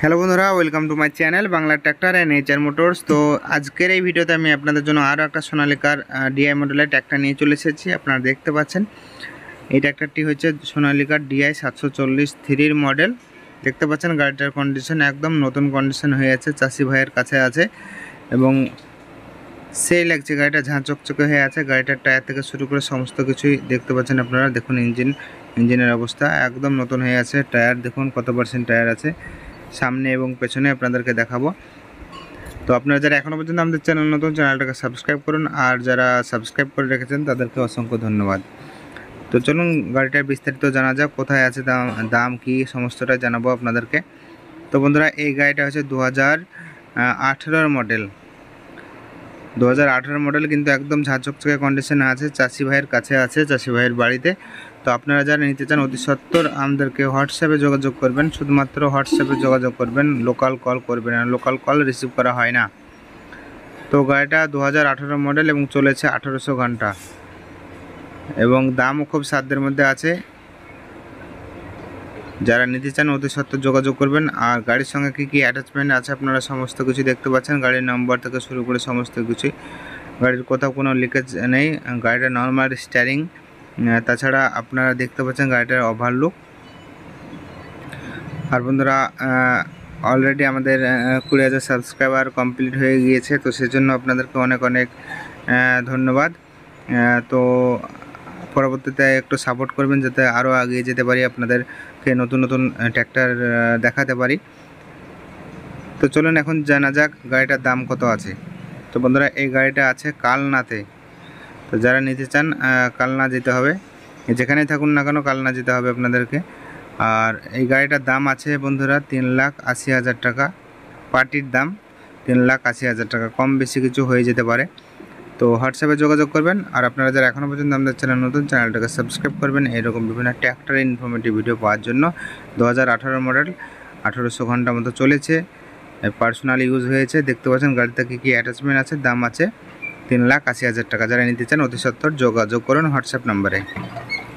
Hello বন্ধুরা welcome to my channel Bangla tractor and nature motors তো আজকের এই ভিডিওতে আমি আপনাদের জন্য আরও একটা সোনালিকার ডিআই মডেলের ট্র্যাক্টর নিয়ে চলে এসেছি, আপনারা দেখতে পাচ্ছেন। এই ট্র্যাক্টরটি হচ্ছে সোনালিকার ডিআই সাতশো চল্লিশ থ্রির মডেল দেখতে পাচ্ছেন গাড়িটার কন্ডিশন একদম নতুন কন্ডিশন হয়ে আছে, চাষি ভাইয়ের কাছে আছে। এবং সেই লাগছে গাড়িটা, ঝাঁ চকচকে হয়ে আছে, গাড়িটার টায়ার থেকে শুরু করে সমস্ত কিছুই দেখতে পাচ্ছেন আপনারা। দেখুন ইঞ্জিন ইঞ্জিনের অবস্থা একদম নতুন হয়ে আছে টায়ার দেখুন কত পার্সেন্ট টায়ার আছে। সামনে এবং পেছনে আপনাদেরকে দেখাবো। তো আপনারা যারা এখনও পর্যন্ত আমাদের চ্যানেল নতুন, চ্যানেলটাকে সাবস্ক্রাইব করুন। আর যারা সাবস্ক্রাইব করে রেখেছেন, তাদেরকে অসংখ্য ধন্যবাদ। তো চলুন গাড়িটার বিস্তারিত জানা যাক, কোথায় আছে দাম দাম কী, সমস্তটা জানাব আপনাদেরকে। তো বন্ধুরা, এই গাড়িটা হচ্ছে দু হাজার মডেল দু হাজার আঠেরো মডেল কিন্তু একদম ঝাঁচকচকে কন্ডিশনে আছে, চাষি ভাইয়ের কাছে আছে, চাষি ভাইয়ের বাড়িতে। তো আপনারা যারা নিতে চান অতি সত্তর আমাদেরকে হোয়াটসঅ্যাপে যোগাযোগ করবেন, শুধুমাত্র হোয়াটসঅ্যাপে যোগাযোগ করবেন লোকাল কল করবেন না লোকাল কল রিসিভ করা হয় না। তো গাড়িটা দু হাজার আঠেরো মডেল এবং চলেছে আঠেরোশো ঘণ্টা। এবং দামও খুব সাধ্যের মধ্যে আছে। যারা নিতে চান অতি সত্ত্বর যোগাযোগ করবেন। আর গাড়ির সঙ্গে কী কী অ্যাটাচমেন্ট আছে আপনারা সমস্ত কিছু দেখতে পাচ্ছেন। গাড়ির নম্বর থেকে শুরু করে সমস্ত কিছু। গাড়ির কোথাও কোনো লিকেজ নেই। গাড়িটা নর্মাল স্টারিং তাছাড়া আপনারা দেখতে পাচ্ছেন গাড়িটার ওভারলুক আর বন্ধুরা অলরেডি আমাদের কুড়ি হাজার সাবস্ক্রাইবার কমপ্লিট হয়ে গিয়েছে। তো সেজন্য আপনাদেরকে অনেক অনেক ধন্যবাদ। তো পরবর্তীতে একটু সাপোর্ট করবেন যাতে আরও এগিয়ে যেতে পারি আপনাদেরকে নতুন নতুন ট্র্যাক্টর দেখাতে পারি। তো চলুন এখন জানা যাক গাড়িটার দাম কত আছে। তো বন্ধুরা, এই গাড়িটা আছে কালনাতে। তো যারা নিতে চান কালনা যেতে হবে। যেখানেই থাকুন না কেন, কালনা যেতে হবে আপনাদেরকে। আর এই গাড়িটার দাম আছে বন্ধুরা, তিন লাখ আশি হাজার টাকা। পার্টির দাম তিন লাখ আশি হাজার টাকা। কম বেশি কিছু হয়ে যেতে পারে। তো হোয়াটসঅ্যাপে যোগাযোগ করবেন আর আপনারা যারা এখনও পর্যন্ত আমাদের চ্যানেল নতুন, চ্যানেলটাকে সাবস্ক্রাইব করবেন। এরকম বিভিন্ন ট্র্যাক্টর ইনফরমেটিভ ভিডিও পাওয়ার জন্য দু হাজার আঠারো মডেল আঠারোশো ঘণ্টা মতো চলেছে। পার্সোনাল ইউজ হয়েছে। দেখতে পাচ্ছেন গাড়িতে কী কী অ্যাটাচমেন্ট আছে, দাম আছে তিন লাখ আশি হাজার টাকা। যারা নিতে চান অতি সত্তর যোগাযোগ করুন হোয়াটসঅ্যাপ নাম্বারে।